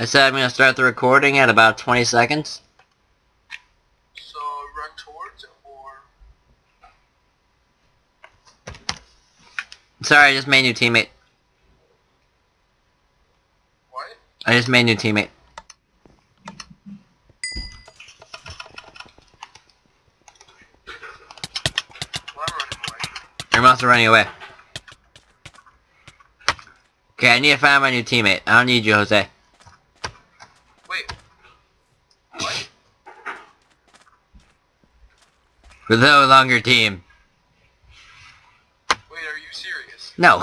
I said I'm gonna start the recording at about 20 seconds. So run towards or Sorry, I just made a new teammate. what? I just made a new teammate. Running away. Are running away. Okay, I need to find my new teammate. I don't need you, Jose. Wait. What? We're no longer team. Wait, are you serious? No.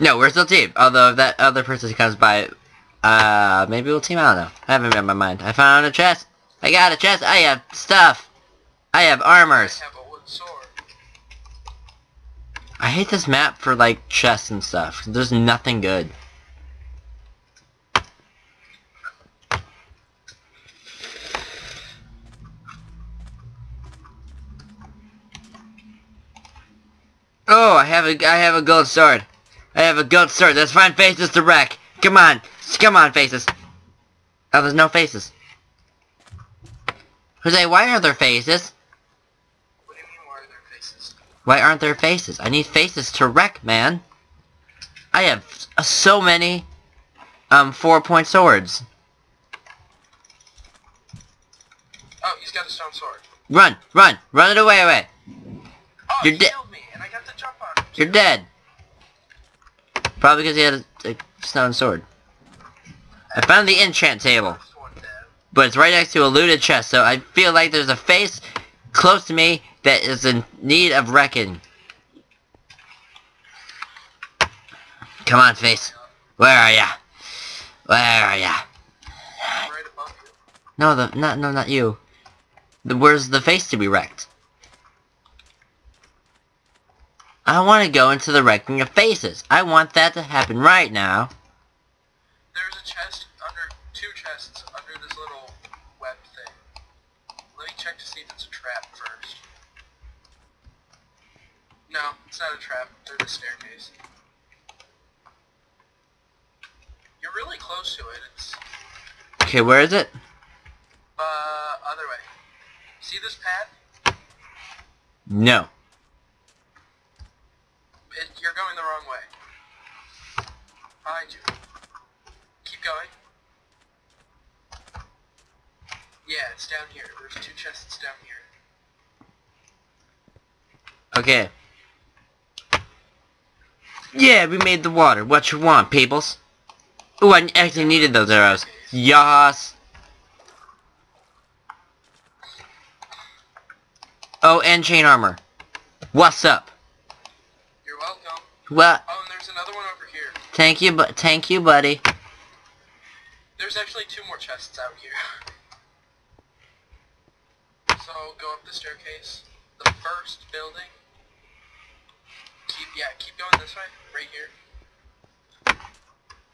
no, we're still team. Although if that other person comes by, uh, maybe we'll team. I don't know. I haven't made up my mind. I found a chest. I got a chest. I have stuff. I have armors. I have a wood sword. I hate this map for like chests and stuff. There's nothing good. Oh, I have a I have a gold sword. I have a gold sword. Let's find faces to wreck. Come on, come on, faces. Oh, there's no faces. Jose, why are there faces? What do you mean, why are there faces? Why aren't there faces? I need faces to wreck, man. I have uh, so many, um, four-point swords. Oh, he's got a stone sword. Run, run, run it away, away. Oh, You're dead. You're dead. Probably because he had a, a stone sword. I found the enchant table, but it's right next to a looted chest, so I feel like there's a face close to me that is in need of wrecking. Come on, face. Where are ya? Where are ya? No, the not no not you. The, where's the face to be wrecked? I want to go into the wrecking of faces. I want that to happen right now. There's a chest under, two chests under this little web thing. Let me check to see if it's a trap first. No, it's not a trap. There's a staircase. You're really close to it. It's, Okay, where is it? uh, other way. See this path? No. You're going the wrong way. Behind you. Keep going. Yeah, it's down here. There's two chests down here. Okay. Yeah, we made the water. What you want, peoples? Ooh, I actually needed those arrows. Yas. Oh, and chain armor. What's up? What? Oh, and there's another one over here. Thank you, but thank you, buddy. There's actually two more chests out here. So go up the staircase. The first building. Keep yeah, keep going this way. Right here.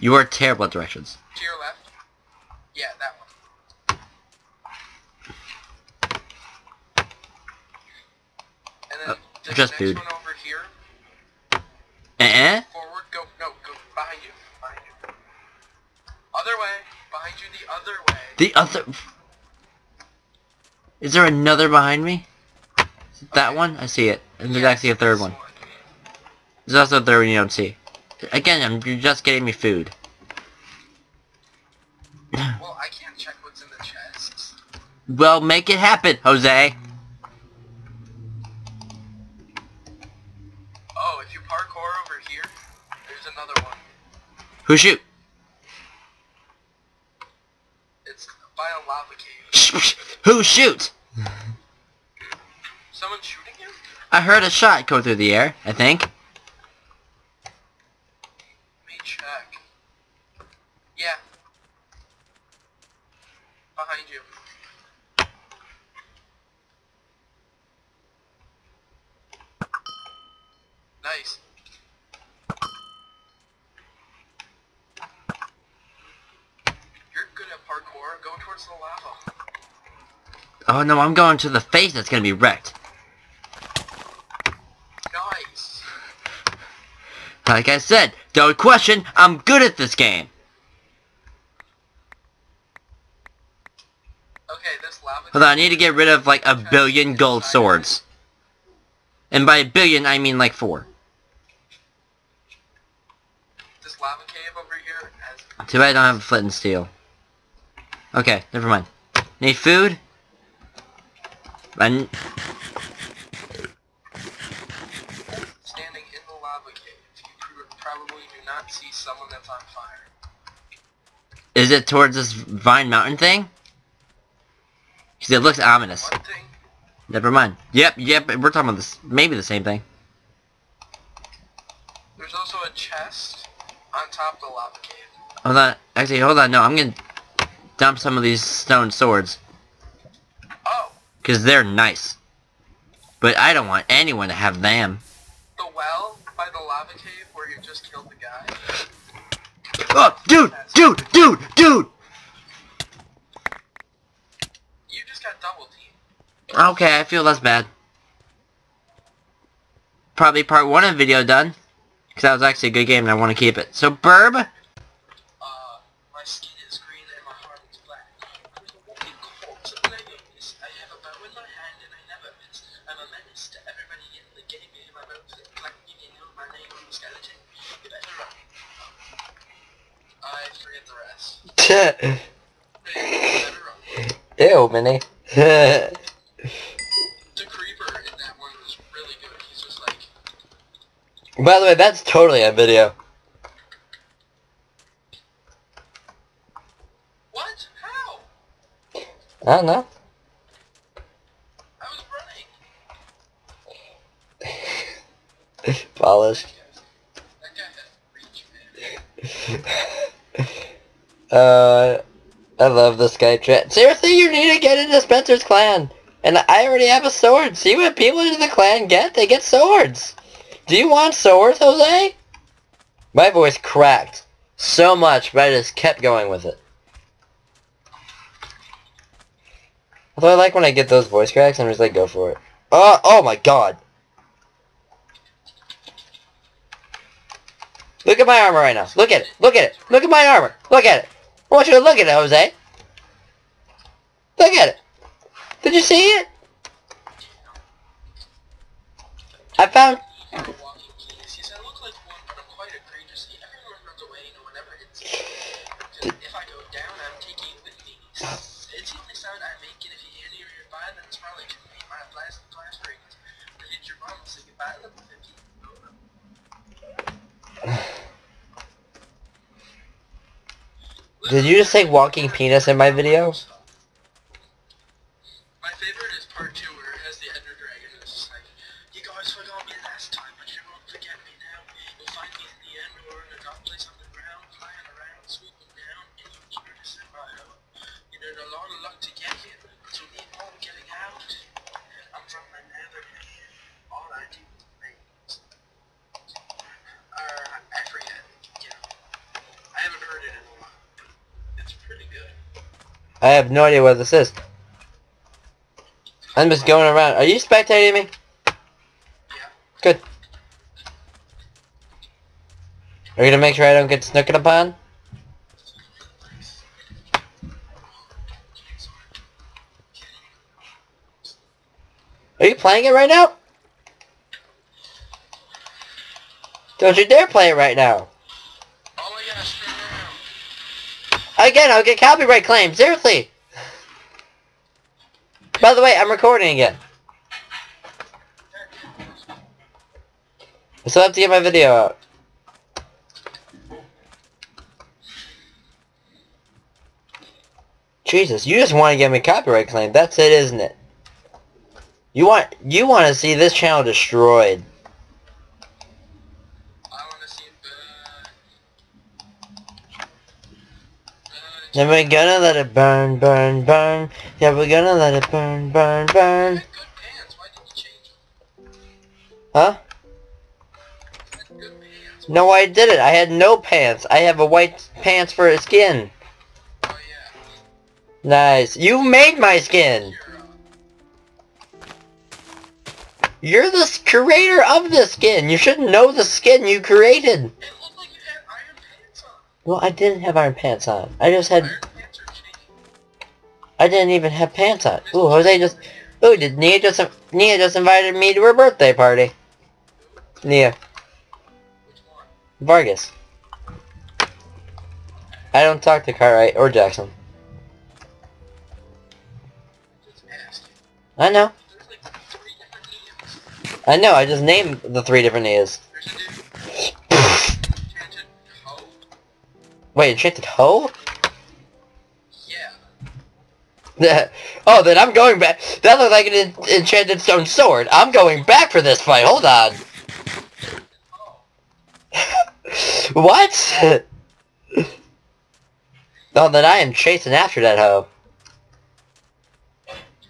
You are terrible at directions. To your left. Yeah, that one. And then Uh, just food. one over here. Eh? Forward, go, no, go behind you, behind you. Other way, behind you the other way. The other... Is there another behind me? Is it that one? I see it. And there's actually a third one. There's also a third one you don't see. Again, I'm, you're just getting me food. Well, I can't check what's in the chests. Well, make it happen, Jose. Oh, if you parkour over here, there's another one. Who shoot? It's by a lava cave. Who shoot? Someone shooting you? I heard a shot go through the air, I think. Oh no, I'm going to the face that's gonna be wrecked. Nice. Like I said, don't question, I'm good at this game. Okay, this lava. Hold on, I need to get rid of like a billion gold swords. And by a billion, I mean like four. This lava cave over here has... Too bad I don't have flint and steel. Okay, never mind. Need food? And standing in the lava cave. You pr- probably do not see someone that's on fire. is it towards this Vine Mountain thing? Because it looks ominous. Never mind. Yep, yep, we're talking about this. Maybe the same thing. there's also a chest on top of the lava cave. Hold on. Actually, hold on. No, I'm gonna dump some of these stone swords. Because they're nice. But I don't want anyone to have them. the well by the lava cave where you just killed the guy. Oh, dude! Dude! Dude! Dude! You just got double teamed. Okay, I feel less bad. Probably part one of the video done. Because that was actually a good game and I want to keep it. So, Burb, Uh, my skin is green and my heart is black. I'm a walking corpse of Legos. I have a bow in my hand and I never miss. I'm a menace to everybody in the game. And my bow fit like you know my name on the skeleton. You better run. I forget the rest. You better run. Ew, Minnie. The creeper in that one was really good. He's just like, By the way, that's totally a video. what? How? I don't know. I was running. Polish. That guy had reach, man. Uh, I love this guy chat. Seriously, you need to get into Spencer's clan. And I already have a sword. See what people in the clan get? They get swords. Do you want swords, Jose? My voice cracked so much, but I just kept going with it. Although I like when I get those voice cracks, I'm just like, go for it. Oh, oh my god. Look at my armor right now. Look at it. Look at it. Look at my armor. Look at it. I want you to look at it, Jose. Look at it. Did you see it? I found... You have a walking keys. He said, I look like one, but I'm quite egregiously. Everyone runs away, no one ever hits me. If I go down, I'm taking with me. It's the only sound I make, and if you hear nearby, then it's probably to me. My blast glass rings. I hit your mom, say goodbye to level 50. Did you just say walking penis in my video? My favorite is part two where it has the Ender Dragon it's like, you guys forgot me last time, but you won't forget me now. You'll find me in the end or in a dark place underground, flying around, down, and you eager to set my. You need a lot of luck to get here, need more getting out. I'm from the Neverland. All I do is things. Uh, I forget. Know, I haven't heard it in a while. It's pretty good. I have no idea what this is. I'm just going around. Are you spectating me? Yeah. Good. Are you gonna make sure I don't get snookered upon? Are you playing it right now? Don't you dare play it right now. Again, I'll get copyright claims. Seriously. By the way, I'm recording again. I still have to get my video out. Jesus, you just want to get me copyright claim. That's it, isn't it? You want you want to see this channel destroyed. And we're gonna let it burn, burn, burn. Yeah, we're gonna let it burn, burn, burn. had good pants. Why did you change them? Huh? You had good pants. No, I didn't. I had no pants. I have a white pants for a skin. Oh yeah. Nice. You made my skin. You're, the creator of the skin. You should know the skin you created. Well, I didn't have iron pants on. I just had... I didn't even have pants on. Ooh, Jose just... Ooh, did Nia just... Nia just invited me to her birthday party. Nia. Vargas. I don't talk to Cartwright or Jackson. I know. I know, I just named the three different Nias. Wait, enchanted hoe? Yeah. oh, then I'm going back. That looked like an en- enchanted stone sword. I'm going back for this fight. Hold on. What? oh, then I am chasing after that hoe.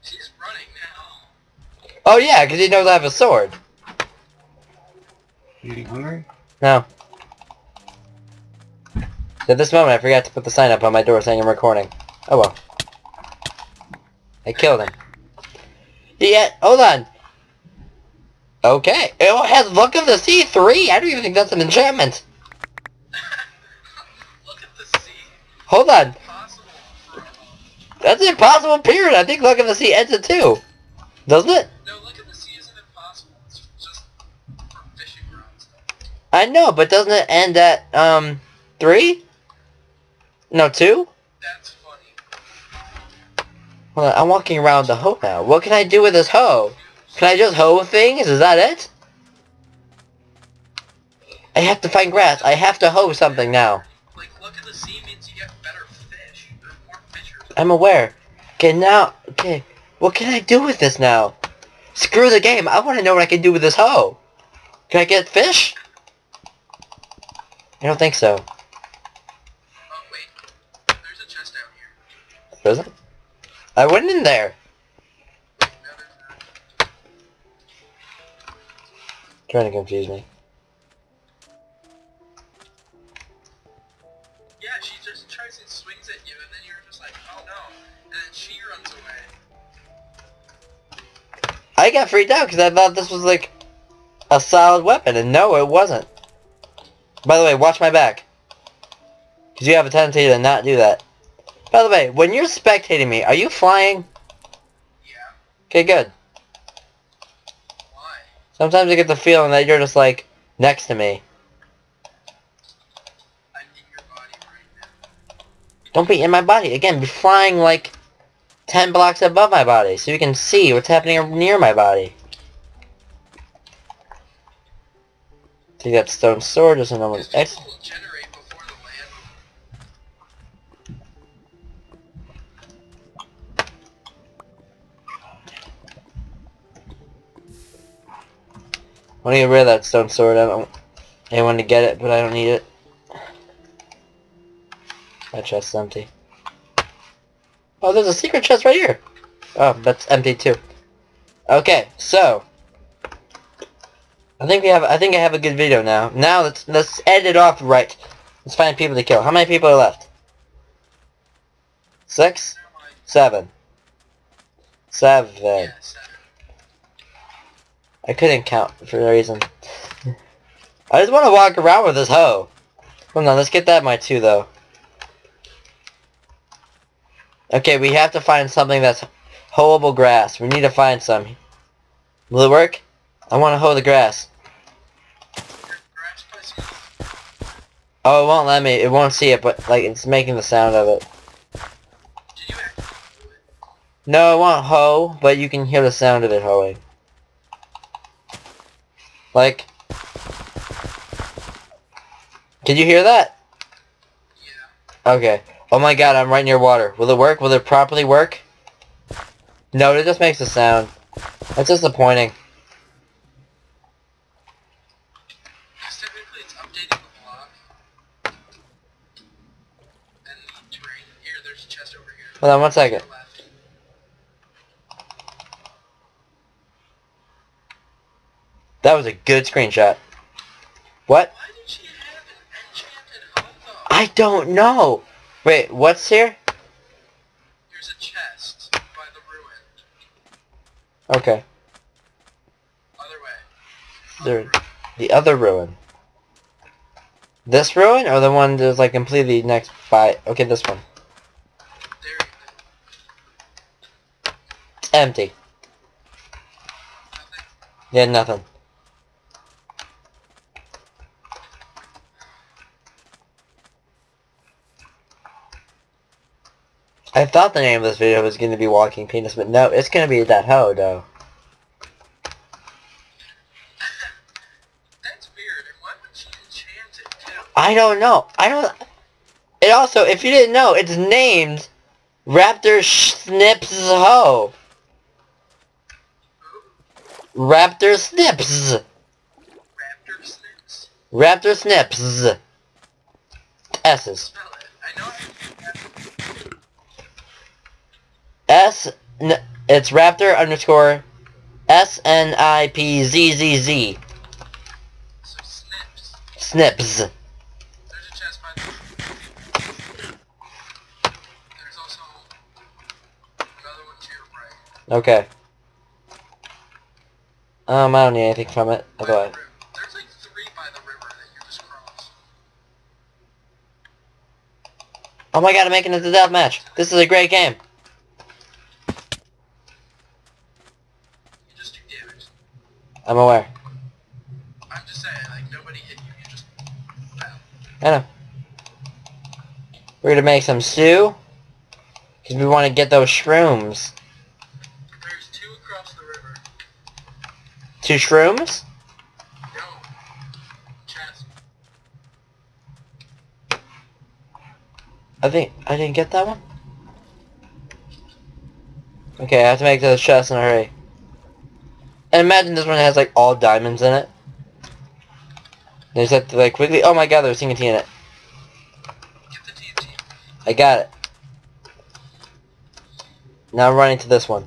She's running now. Oh yeah, because he knows I have a sword. You hungry? No. At this moment, I forgot to put the sign up on my door saying I'm recording. Oh well. I killed him. Yeah, hold on. Okay. It has Luck of the Sea 3. I don't even think that's an enchantment. Look at the sea. Hold on. Possible. for- That's impossible, period. I think Luck of the Sea ends at 2. Doesn't it? No, look at the sea isn't impossible. It's just fishing grounds. I know, but doesn't it end at, um, 3? No, 2? That's funny. Well, I'm walking around the hoe now. What can I do with this hoe? Can I just hoe things? Is that it? I have to find grass. I have to hoe something now. Like, look at the sea means you get better fish. More I'm aware. Okay, now, okay. What can I do with this now? Screw the game. I want to know what I can do with this hoe. Can I get fish? I don't think so. It? I went in there. Wait, no, there's not. Trying to confuse me. Yeah, she just tries and swings at you, and then you're just like, oh no. And then she runs away. I got freaked out because I thought this was like a solid weapon, and no, it wasn't. By the way, watch my back. Because you have a tendency to not do that. By the way, when you're spectating me, are you flying? Yeah. Okay, good. Why? Sometimes I get the feeling that you're just like next to me. I'm in your body right. Don't be in my body. Again, be flying like 10 blocks above my body so you can see what's happening near my body. Take that stone sword, just a normal want to get rid of that stone sword. I don't. I want to get it, but I don't need it. That chest's empty. Oh, there's a secret chest right here. Oh, that's empty too. Okay, so I think we have. I think I have a good video now. Now let's let's edit it off right. Let's find people to kill. How many people are left? Six, seven, seven. Yeah, seven. I couldn't count for a reason. I just want to walk around with this hoe. Hold on, let's get that my two though. Okay, we have to find something that's hoeable grass. We need to find some. Will it work? I want to hoe the grass. Your grass pussy. Oh, it won't let me. It won't see it, but like it's making the sound of it. Did you actually do it? No, it won't hoe, but you can hear the sound of it hoeing. Like, did you hear that? Yeah. Okay. Oh my god, I'm right near water. Will it work? Will it properly work? No, it just makes a sound. That's disappointing. Because technically it's updating the block. And the terrain. Here, there's a chest over here. Hold on one second. To the left. That was a good screenshot. What? Why did she have an enchanted hoe though? I don't know. Wait, what's here? There's a chest by the ruin. Okay. Other way. There, the other ruin. This ruin or the one that's like completely next by? Okay, this one. There you go. Empty. Nothing. Yeah, nothing. I thought the name of this video was going to be Walking Penis, but no, it's going to be that hoe, though. That's weird. And why would she enchant it? I don't know. I don't... It also, if you didn't know, it's named Raptor Snips Hoe. Raptor Snips. Raptor snips. Raptor Snips. S's. Spell it. I know I S, n, it's Raptor underscore S N I P Z Z Z. so snips. Snips. There's a chest by the There's also another one to your right. Okay. Um, I don't need anything from it. I'll go ahead. There's like three by the river that you just crossed. Oh my god, I'm making it to death match. This is a great game. You just do damage. I'm aware. I'm just saying, like nobody hit you. You just. I know. We're gonna make some stew. Because we want to get those shrooms. There's two across the river. Two shrooms? No. Chest. I think I didn't get that one. Okay, I have to make those chests in a hurry. And imagine this one has like all diamonds in it. They just have to like quickly. Oh my god, there's TNT in it. Get the TNT. I got it. Now I'm running to this one.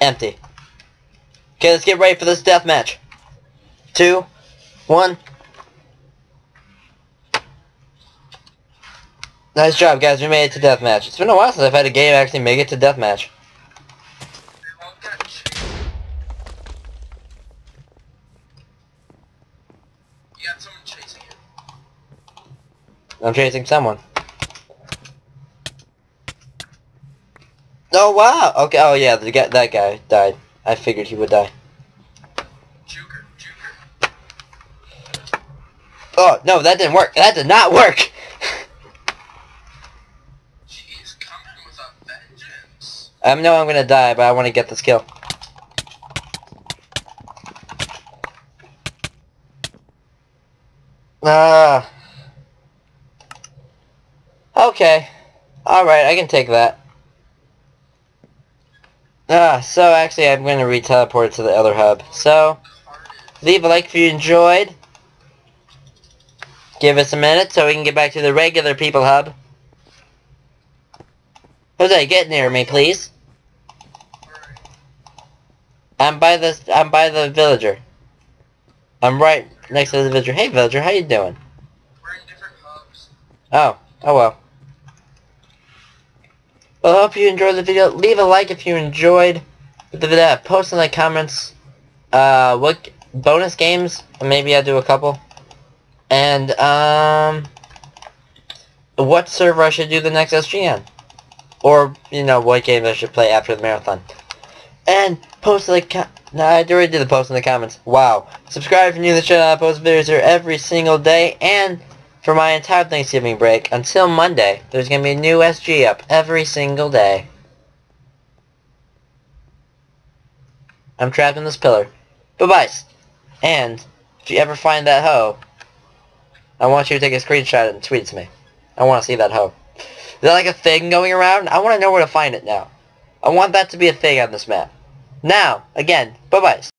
Empty. Okay, let's get ready for this death match. Two, one. Nice job, guys. We made it to deathmatch. It's been a while since I've had a game actually make it to death match. They all got chased. You got someone chasing. I'm chasing someone. Oh wow! Okay. Oh yeah, the guy, that guy died. I figured he would die. Juker. Juker. Oh no, that didn't work. That did not work. Jeez, coming with a vengeance. I know I'm gonna die, but I want to get this kill. Ah. Okay. Alright, I can take that. Ah, so actually I'm going to re-teleport to the other hub. So, leave a like if you enjoyed. Give us a minute so we can get back to the regular people hub. Jose, get near me, please. I'm by the I'm by the villager. I'm right next to the villager. Hey villager, how you doing? We're in different hubs. Oh, oh well. Well, I hope you enjoyed the video. Leave a like if you enjoyed the video. Post in the comments uh, what bonus games. Maybe I'll do a couple. And, um, what server I should do the next SGN. Or, you know, what game I should play after the marathon. And post the No, I already did the post in the comments. Wow. Subscribe if you're new to the channel. I post videos here every single day. And for my entire Thanksgiving break until Monday. There's going to be a new SG up every single day. I'm trapped in this pillar. Bye-bye. And if you ever find that hoe, I want you to take a screenshot and tweet it to me. I want to see that hoe. Is that like a thing going around? I want to know where to find it now. I want that to be a thing on this map. Now, again, bye-bye.